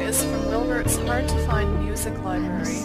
is from Wilbert's Hard to Find Music Library.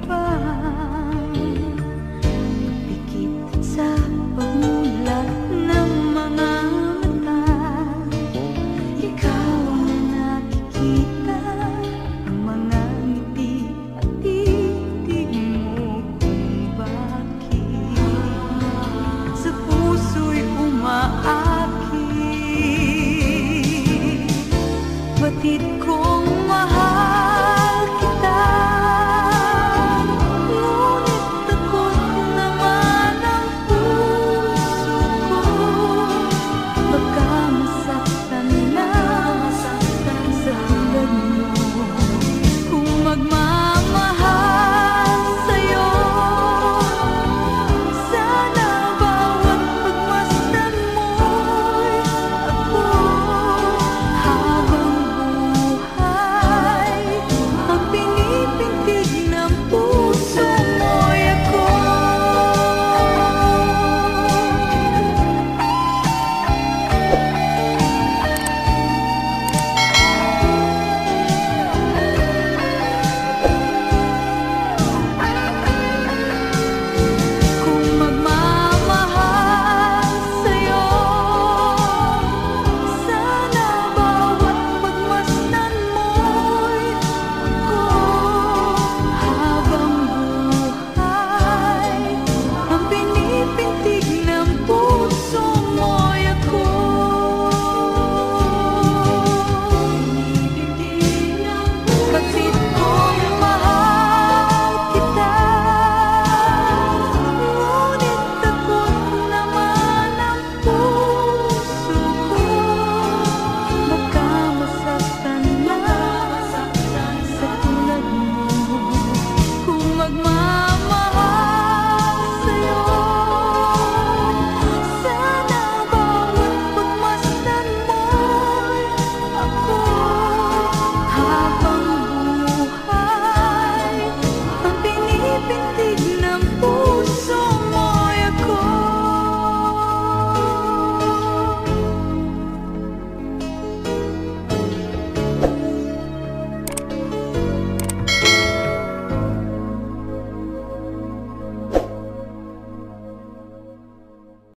goodbye.